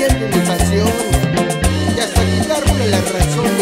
siente mi y hasta quitarme la razón.